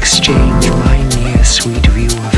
exchange. My near sweet viewer